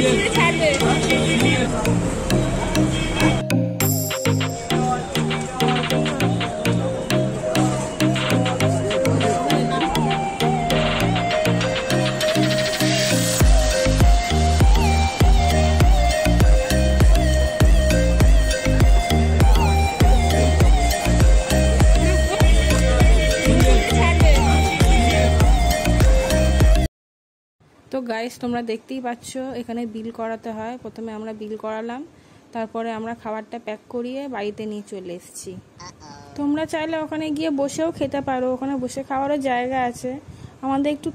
Yeah. Guys তোমরা দেখতেই পাচ্ছ এখানে বিল করাতে হয়। প্রথমে আমরা বিল করালাম তারপরে আমরা খাবারটা প্যাক করিয়ে বাড়িতে নিয়ে চলে এসেছি। তোমরা চাইলে ওখানে গিয়ে বসেও খেতে পারো ওখানে বসে খাওয়ারও জায়গা আছে। আমাদের একটু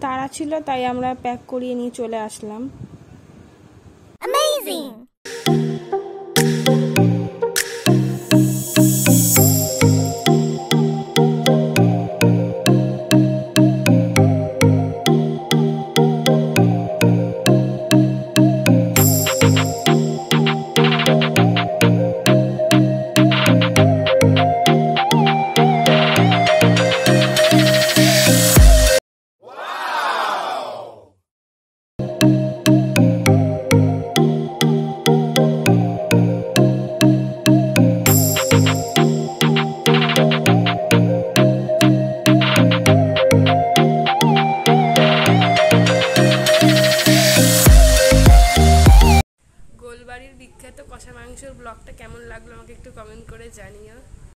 তাড়া ছিল তাই আমরা প্যাক করিয়ে নিয়ে চলে আসলাম। Amazing! মাংসর ব্লগটা কেমন লাগল আমাকে একটু কমেন্ট করে জানিও।